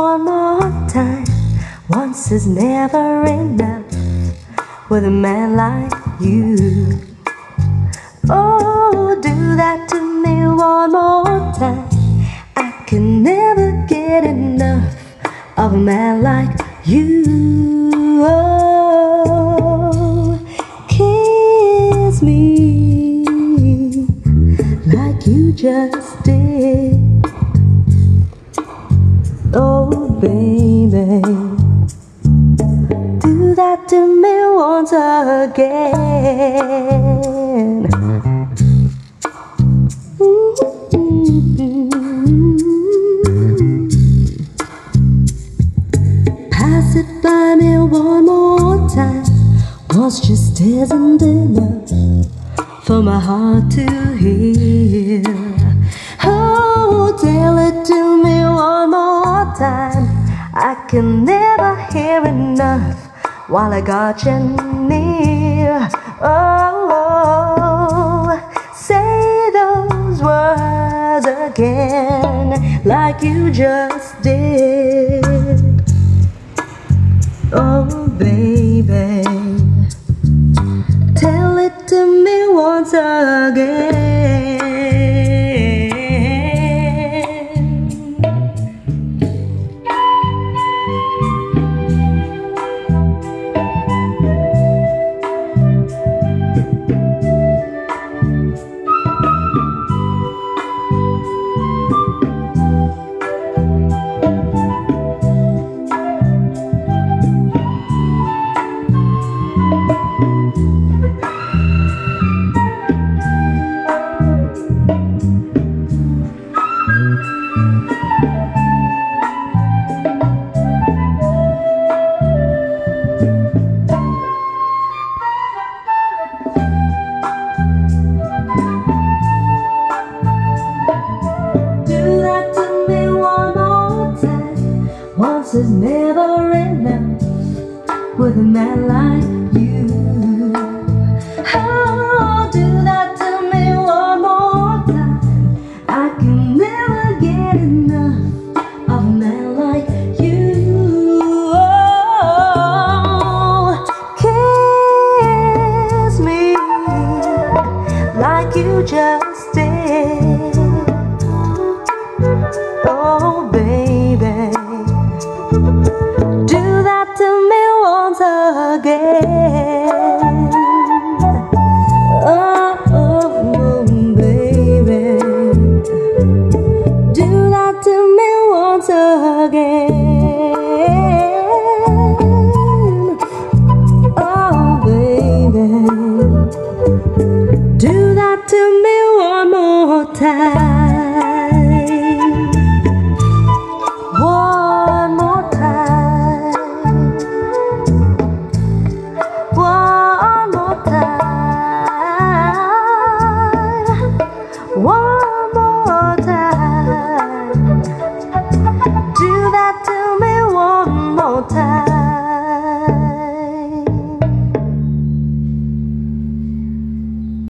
one more time. Once is never enough with a man like you. Oh, do that to me one more time. I can never get enough of a man like you. Oh, kiss me like you just did. Baby, do that to me once again. Mm-hmm. Pass it by me one more time. Once just isn't enough for my heart to hear. Enough while I got you near. Oh, oh, say those words again like you just did. Oh, baby, tell it to me once again. back to me one more time Once is never enough With a man like you. Oh, do that to me one more time. I can never get enough. Do that to me one more time.